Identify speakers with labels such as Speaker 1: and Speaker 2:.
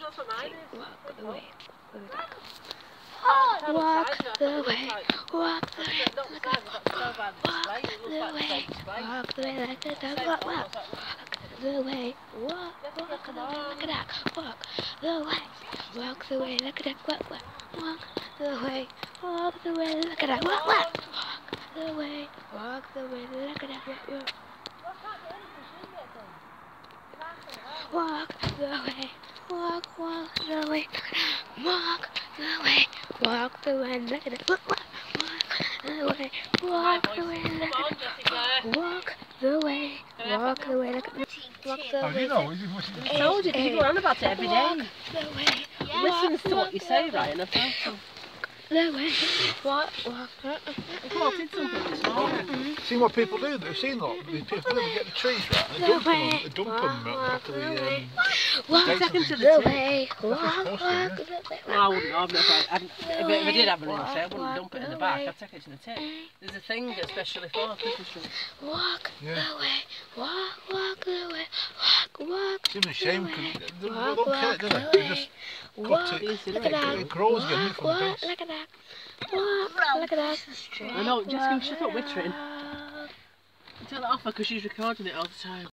Speaker 1: walk the way. Walk the way, walk the way,
Speaker 2: Not the side, that's so bad display. It looks like the display.
Speaker 1: walk the way like a dog, walk, walk.
Speaker 2: like-
Speaker 1: the way, walk, walk the way like a duck, walk the way, walk the way like a duck, walk, walk, walk the way, walk the way like a duck, walk, walk, walk the way, walk the way like a duck, walk, walk. Walk the way, walk, walk the way, walk the way, walk the way like a duck, walk, walk, walk the way, walk the way like
Speaker 2: Come
Speaker 1: a
Speaker 2: on,
Speaker 1: duck.
Speaker 2: Jessica.
Speaker 1: Walk the way, walk the way like a walk the
Speaker 3: How do
Speaker 1: way.
Speaker 3: you know? Is it what
Speaker 2: I told you, people on about it every day.
Speaker 1: Walk the way.
Speaker 2: Listens to what you say,
Speaker 1: walk
Speaker 2: Ryan. I've told you.
Speaker 1: The way. Walk, walk.
Speaker 2: I plotted something this morning.
Speaker 3: Seen what people do? They've seen that. The people they get the trees right and they dump them, they dump them at the back of the um,
Speaker 1: Walk
Speaker 3: Take
Speaker 2: Second to
Speaker 1: the
Speaker 2: the tip.
Speaker 1: way.
Speaker 3: That's
Speaker 1: Walk,
Speaker 3: what's supposed to,
Speaker 1: walk
Speaker 3: yeah.
Speaker 1: the way.
Speaker 2: No, I wouldn't. I've never. I'd, if, if I did have an industry, I wouldn't dump it in the back. I'd take it to the tip. There's a thing especially for Christmas trees.
Speaker 1: Walk
Speaker 3: Yeah.
Speaker 1: the way. Walk, walk the way. Walk, walk.
Speaker 3: Seems a shame
Speaker 1: the
Speaker 3: because
Speaker 1: way.
Speaker 3: they, they
Speaker 1: Walk,
Speaker 3: don't kill
Speaker 1: walk
Speaker 3: it, do
Speaker 1: the
Speaker 3: they? They
Speaker 1: way.
Speaker 3: just
Speaker 1: Walk
Speaker 3: cut it.
Speaker 1: like a dog.
Speaker 3: It grows again
Speaker 1: Walk,
Speaker 3: from the
Speaker 1: walk
Speaker 3: base.
Speaker 1: like a dog. Walk like a dog.
Speaker 2: I know, Jessica, shut up
Speaker 1: Walk,
Speaker 2: wittering.
Speaker 1: walk.
Speaker 2: Tell it off her because she's recording it all the time.